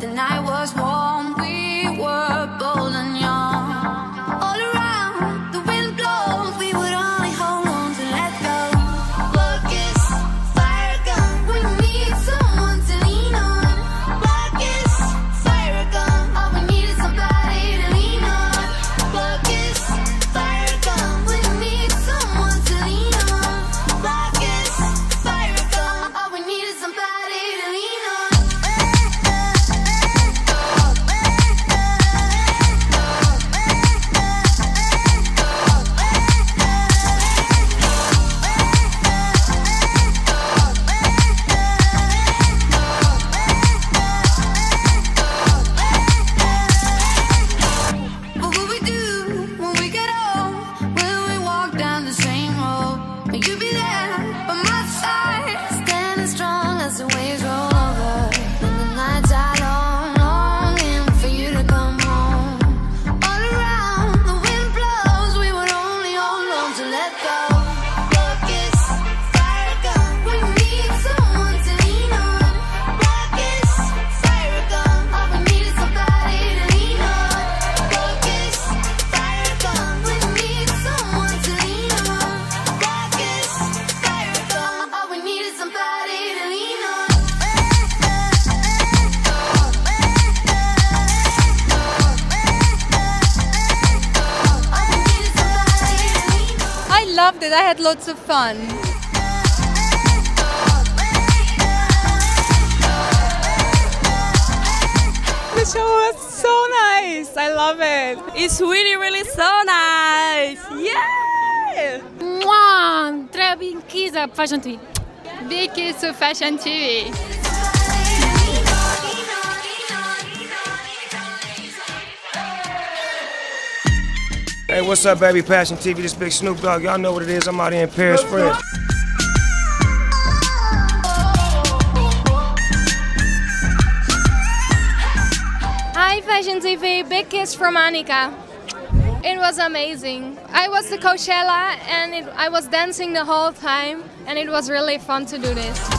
the night You be loved it. I had lots of fun. The show was so nice. I love it. It's really, really so nice. Yeah! Mwah! Trebuie închiză Fashion TV. Big kiss to Fashion TV. Hey, what's up, baby? Fashion TV, this big Snoop Dogg. Y'all know what it is. I'm out here in Paris, France. Hi Fashion TV, big kiss from Annika. It was amazing. I was the Coachella and it, I was dancing the whole time and it was really fun to do this.